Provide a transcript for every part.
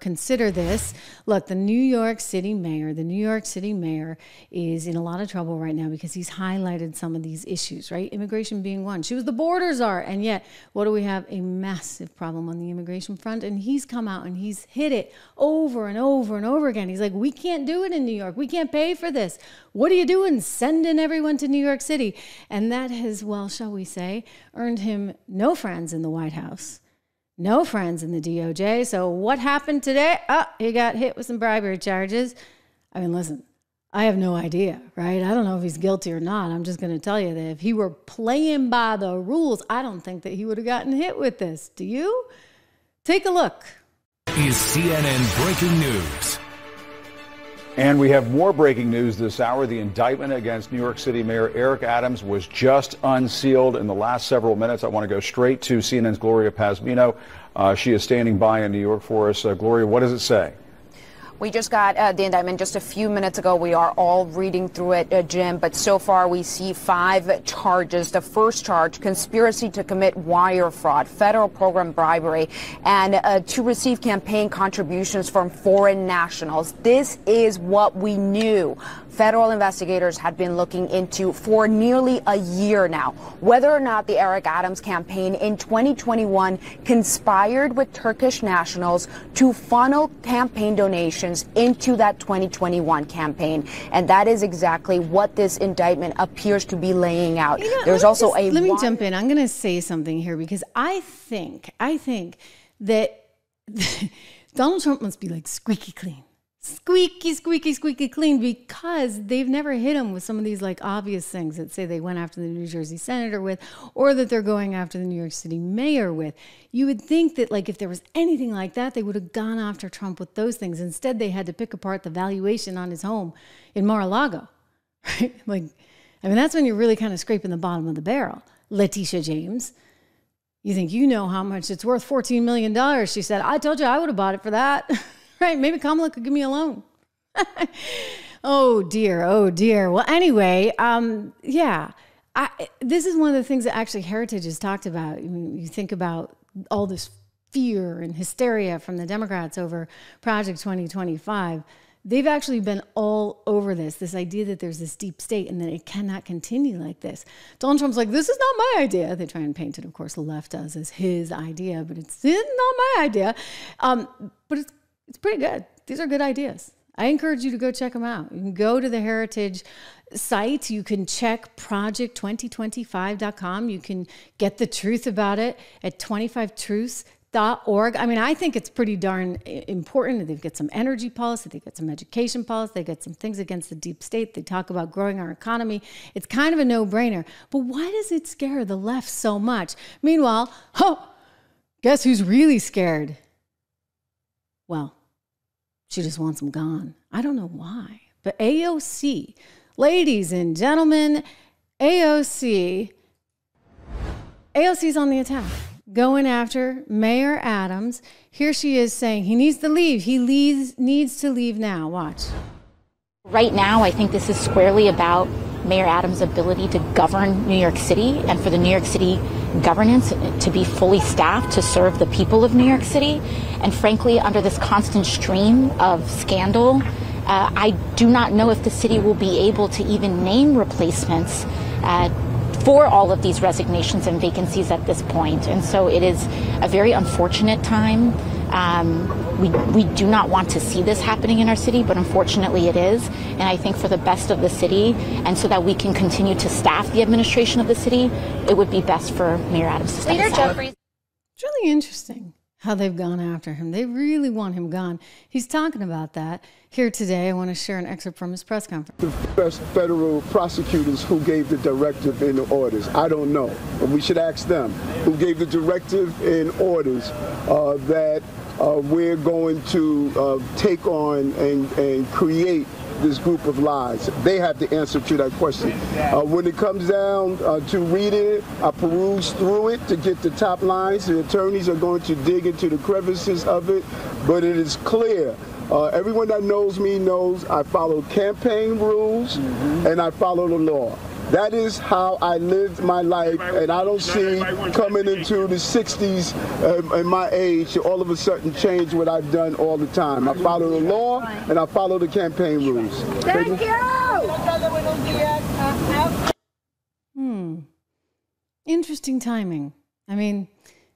consider this. Look, the New York City mayor, the New York City mayor is in a lot of trouble right now because he's highlighted some of these issues, right? Immigration being one. She was the border czar. And yet, what do we have? A massive problem on the immigration front. And he's come out and he's hit it over and over and over again. He's like, we can't do it in New York. We can't pay for this. What are you doing? Sending everyone to New York City. And that has, well, shall we say, earned him no friends in the White House no friends in the DOJ. So what happened today? Oh, he got hit with some bribery charges. I mean, listen, I have no idea, right? I don't know if he's guilty or not. I'm just going to tell you that if he were playing by the rules, I don't think that he would have gotten hit with this. Do you? Take a look. Is CNN breaking news? And we have more breaking news this hour. The indictment against New York City Mayor Eric Adams was just unsealed in the last several minutes. I want to go straight to CNN's Gloria Pazmino. Uh, she is standing by in New York for us. Uh, Gloria, what does it say? We just got uh, the indictment just a few minutes ago. We are all reading through it, uh, Jim. But so far, we see five charges. The first charge, conspiracy to commit wire fraud, federal program bribery, and uh, to receive campaign contributions from foreign nationals. This is what we knew federal investigators had been looking into for nearly a year now. Whether or not the Eric Adams campaign in 2021 conspired with Turkish nationals to funnel campaign donations into that 2021 campaign. And that is exactly what this indictment appears to be laying out. You know, There's also just, a. Let me jump in. I'm going to say something here because I think, I think that Donald Trump must be like squeaky clean squeaky, squeaky, squeaky clean because they've never hit him with some of these like obvious things that say they went after the New Jersey senator with or that they're going after the New York City mayor with. You would think that like if there was anything like that, they would have gone after Trump with those things. Instead, they had to pick apart the valuation on his home in Mar-a-Lago. Right? Like I mean, that's when you're really kind of scraping the bottom of the barrel. Letitia James. You think you know how much it's worth $14 million. She said, I told you I would have bought it for that. right? Maybe Kamala could give me a loan. oh dear, oh dear. Well, anyway, um, yeah, I, this is one of the things that actually Heritage has talked about. I mean, you think about all this fear and hysteria from the Democrats over Project 2025. They've actually been all over this this idea that there's this deep state and that it cannot continue like this. Donald Trump's like, this is not my idea. They try and paint it, of course, the left does as his idea, but it's not my idea. Um, but it's it's pretty good. These are good ideas. I encourage you to go check them out. You can go to the Heritage site. You can check project2025.com. You can get the truth about it at 25truths.org. I mean, I think it's pretty darn important. They've got some energy policy, they've got some education policy, they've got some things against the deep state. They talk about growing our economy. It's kind of a no brainer. But why does it scare the left so much? Meanwhile, oh, guess who's really scared? Well, she just wants them gone. I don't know why. But AOC, ladies and gentlemen, AOC, AOC's on the attack, going after Mayor Adams. Here she is saying he needs to leave. He leaves, needs to leave now. Watch. Right now, I think this is squarely about Mayor Adams' ability to govern New York City and for the New York City governance to be fully staffed to serve the people of New York City. And frankly, under this constant stream of scandal, uh, I do not know if the city will be able to even name replacements. Uh, for all of these resignations and vacancies at this point. And so it is a very unfortunate time. Um, we, we do not want to see this happening in our city, but unfortunately it is. And I think for the best of the city, and so that we can continue to staff the administration of the city, it would be best for Mayor Adams to step Leader Jeffries. It's really interesting how they've gone after him. They really want him gone. He's talking about that here today. I want to share an excerpt from his press conference. The best federal prosecutors who gave the directive and the orders, I don't know. But we should ask them who gave the directive and orders uh, that uh, we're going to uh, take on and, and create this group of lies? They have the answer to that question. Uh, when it comes down uh, to reading it, I peruse through it to get the top lines. The attorneys are going to dig into the crevices of it, but it is clear. Uh, everyone that knows me knows I follow campaign rules mm-hmm. and I follow the law. That is how I lived my life, and I don't see coming into the 60s um, in my age to all of a sudden change what I've done all the time. I follow the law and I follow the campaign rules. Thank you. Hmm. Interesting timing. I mean,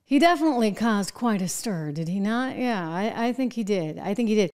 he definitely caused quite a stir, did he not? Yeah, I, I think he did. I think he did.